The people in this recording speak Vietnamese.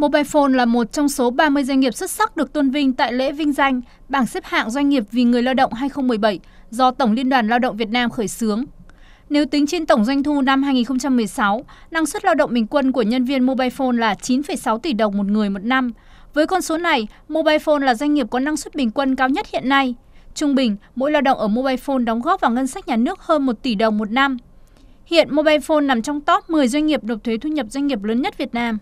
Mobile Phone là một trong số 30 doanh nghiệp xuất sắc được tôn vinh tại lễ vinh danh bảng xếp hạng doanh nghiệp vì người lao động 2017 do Tổng Liên đoàn Lao động Việt Nam khởi xướng. Nếu tính trên tổng doanh thu năm 2016, năng suất lao động bình quân của nhân viên Mobile Phone là 9,6 tỷ đồng một người một năm. Với con số này, Mobile Phone là doanh nghiệp có năng suất bình quân cao nhất hiện nay. Trung bình, mỗi lao động ở Mobile Phone đóng góp vào ngân sách nhà nước hơn 1 tỷ đồng một năm. Hiện Mobile Phone nằm trong top 10 doanh nghiệp nộp thuế thu nhập doanh nghiệp lớn nhất Việt Nam.